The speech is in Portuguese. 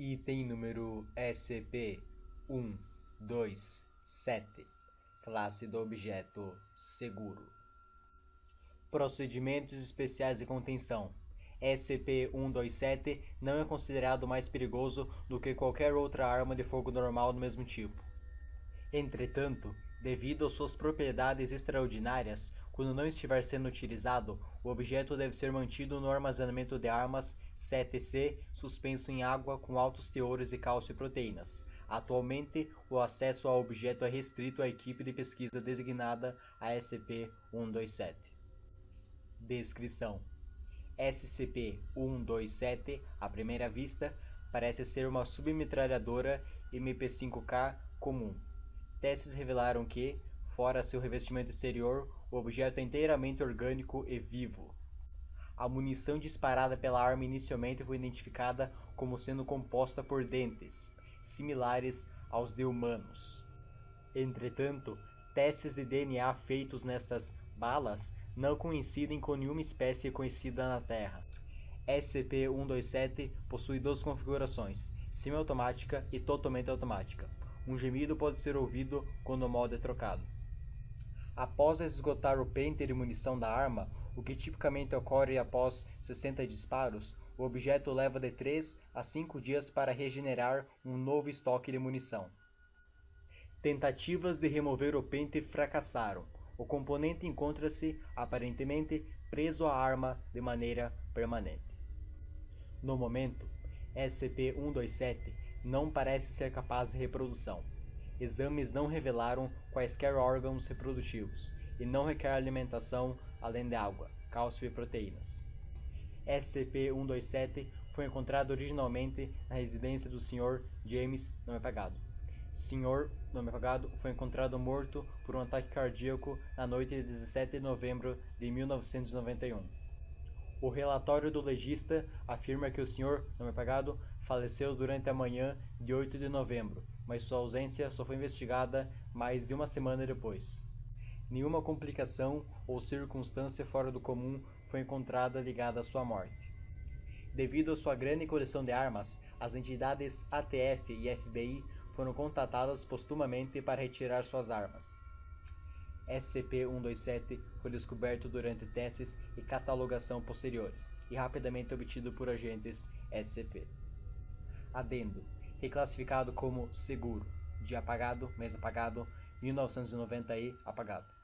Item número SCP-127 Classe do objeto Seguro. Procedimentos especiais de contenção. SCP-127 não é considerado mais perigoso do que qualquer outra arma de fogo normal do mesmo tipo. Entretanto, devido às suas propriedades extraordinárias, quando não estiver sendo utilizado, o objeto deve ser mantido no armazenamento de armas CTC suspenso em água com altos teores de cálcio e proteínas. Atualmente, o acesso ao objeto é restrito à equipe de pesquisa designada a SCP-127. Descrição: SCP-127, à primeira vista, parece ser uma submetralhadora MP5K comum. Testes revelaram que, fora seu revestimento exterior, o objeto é inteiramente orgânico e vivo. A munição disparada pela arma inicialmente foi identificada como sendo composta por dentes, similares aos de humanos. Entretanto, testes de DNA feitos nestas balas não coincidem com nenhuma espécie conhecida na Terra. SCP-127 possui duas configurações, semiautomática e totalmente automática. Um gemido pode ser ouvido quando o modo é trocado. Após esgotar o pente de munição da arma, o que tipicamente ocorre após 60 disparos, o objeto leva de 3 a 5 dias para regenerar um novo estoque de munição. Tentativas de remover o pente fracassaram. O componente encontra-se, aparentemente, preso à arma de maneira permanente. No momento, SCP-127 não parece ser capaz de reprodução. Exames não revelaram quaisquer órgãos reprodutivos e não requer alimentação além de água, cálcio e proteínas. SCP-127 foi encontrado originalmente na residência do Sr. James Nome Apagado. Sr. Nome Apagado foi encontrado morto por um ataque cardíaco na noite de 17 de novembro de 1991. O relatório do legista afirma que o Sr. Nome Apagado faleceu durante a manhã de 8 de novembro, mas sua ausência só foi investigada mais de uma semana depois. Nenhuma complicação ou circunstância fora do comum foi encontrada ligada à sua morte. Devido à sua grande coleção de armas, as entidades ATF e FBI foram contatadas postumamente para retirar suas armas. SCP-127 foi descoberto durante testes e catalogação posteriores e rapidamente obtido por agentes SCP. Adendo: reclassificado como seguro, de apagado, mês apagado, 1990 e apagado.